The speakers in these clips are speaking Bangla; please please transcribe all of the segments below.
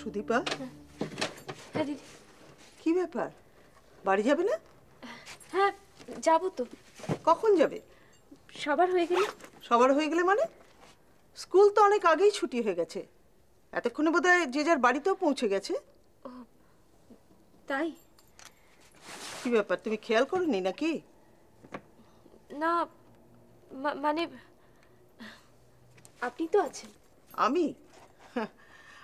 সুদীপা? হ্যাঁ দিদি। কি ব্যাপার? বাড়ি যাবে না? হ্যাঁ যাব তো। কখন যাবে? সবার হয়ে গেলে। সবার হয়ে গেলে মানে? স্কুল তো অনেক আগেই ছুটি হয়ে গেছে। এতক্ষণে বোধহয় যে যার বাড়িতেও পৌঁছে গেছে। তাই? কি ব্যাপার তুমি খেয়াল করনি নাকি? না মানে আপনি তো আছেন। আমি? হ্যাঁ,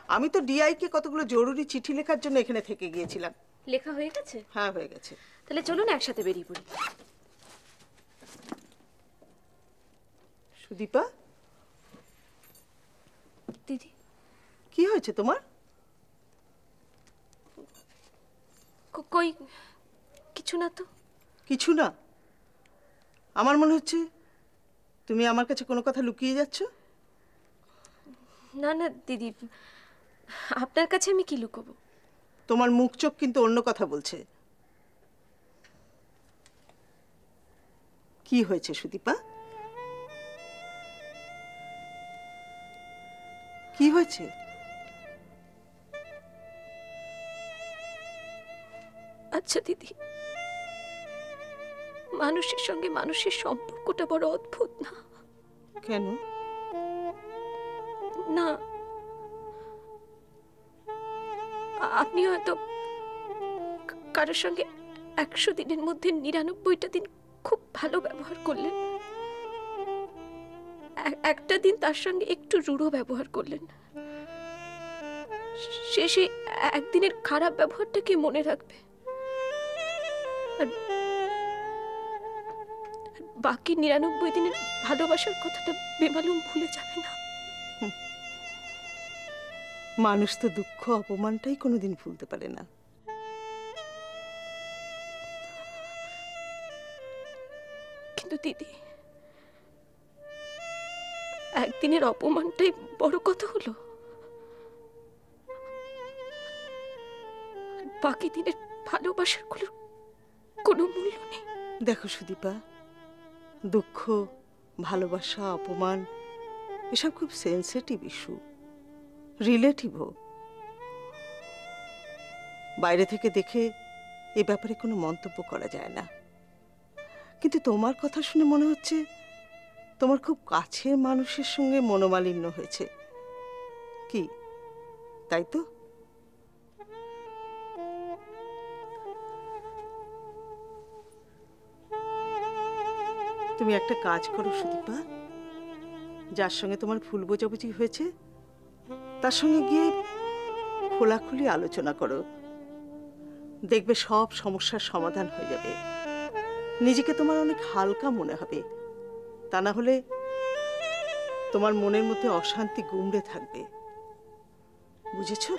আমি তো ডিআইকে কতগুলো জরুরি চিঠি লেখার জন্য এখানে থেকে গিয়েছিলাম। লেখা হয়ে গেছে? হ্যাঁ হয়ে গেছে। তাহলে চলুন একসাথে বেরিয়ে পড়ি। সুদীপা? দিদি? কি হয়েছে তোমার? ক- কই কিছু না তো। কিছু না? আমার মনে হচ্ছে তুমি আমার কাছে কোনো কথা লুকিয়ে যাচ্ছ? না না দিদি আপনার কাছে আমি কি লুকোবো? তোমার মুখ চোখ কিন্তু অন্য কথা বলছে। কি হয়েছে সুদীপা? কি হয়েছে? আচ্ছা দিদি। মানুষের সঙ্গে মানুষের সম্পর্কটা বড় অদ্ভুত না? কেন? না। আপনি হয়তো কারোর সঙ্গে একশো দিনের মধ্যে নিরানব্বইটা দিন খুব ভালো ব্যবহার করলেন। একটা দিন তার সঙ্গে একটু রূঢ় ব্যবহার করলেন। শেষে একদিনের খারাপ ব্যবহারটাকে মনে রাখবে? বাকি নিরানব্বই দিনের ভালোবাসার কথাটা বেমালুম ভুলে যাবে না। মানুষ তো দুঃখ অপমানটাই কোনোদিন ভুলতে পারে না। কিন্তু দিদি একদিনের অপমানটাই বড় কথা হলো। বাকি দিনের ভালোবাসারগুলোর কোনো মূল্য নেই। দেখো সুদীপা দুঃখ ভালোবাসা অপমান এসব খুব সেন্সিটিভ ইস্যু রিলেটিভও বাইরে থেকে দেখে এ ব্যাপারে কোনো মন্তব্য করা যায় না। কিন্তু তোমার কথা শুনে মনে হচ্ছে তোমার খুব কাছের মানুষের সঙ্গে মনোমালিন্য হয়েছে। কি? তাই তো? তুমি একটা কাজ করো সুদীপা। যার সঙ্গে তোমার ফুল বোঝাবুঝি হয়েছে তার সঙ্গে গিয়ে খোলাখুলি আলোচনা করো। দেখবে সব সমস্যার সমাধান হয়ে যাবে। নিজেকে তোমার অনেক হালকা মনে হবে। তা না হলে তোমার মনের মধ্যে অশান্তি গুমড়ে থাকবে। বুঝেছ?